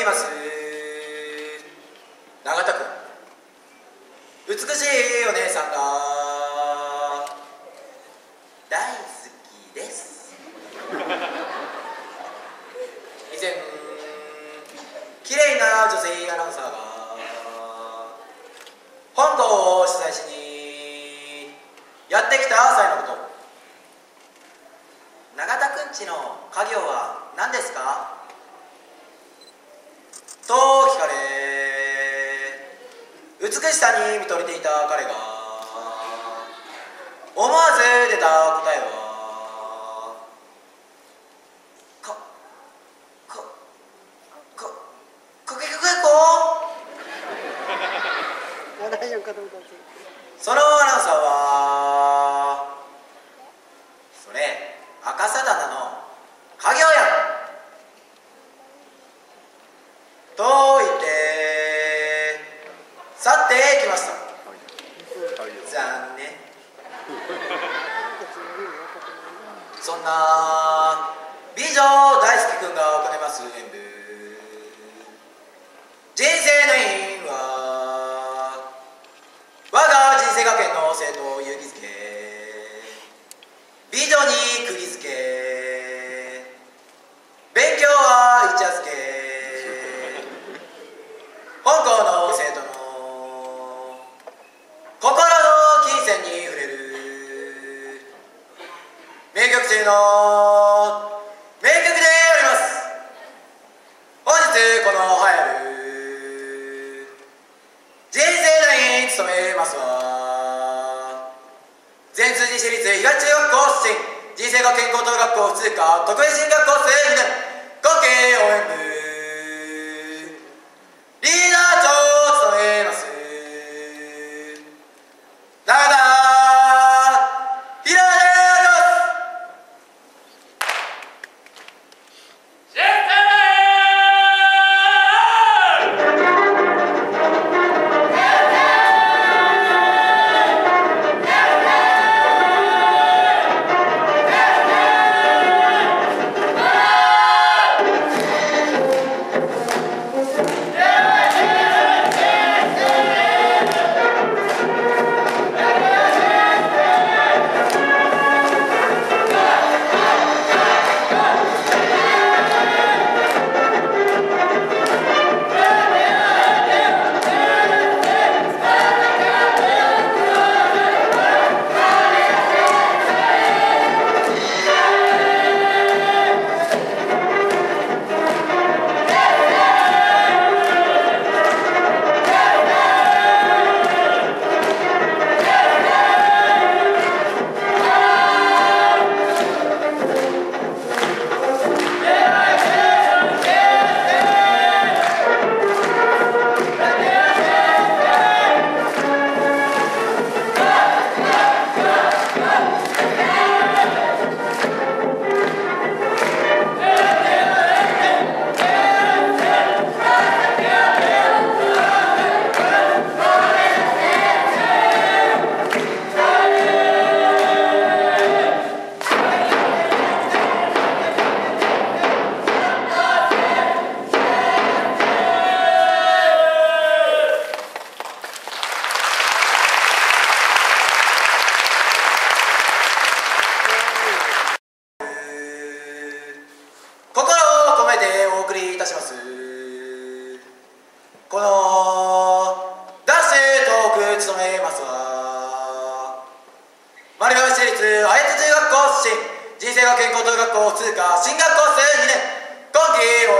います。永田君。美しいお姉さんが。大好きです。以前綺麗な女性アナウンサーが本土を取材しにやってきた際のこと。永田くんちの家業は何ですか？と聞かれ美しさに見とれていた彼が思わず出た答えはかかかかけかけこそのアナウンサーはそれ赤さ棚の家業やんと言って去ってきました残念そんな美女大好きくんが行います演舞。人生の因は我が人生学園の生徒を勇気づけ美女にてこの流行る人生代に勤めますは全通寺市立東中学校出身人生学園高等学校普通科特別進学校生2年合計応援部。身人生学園高等学校通科進学校生2年。今期応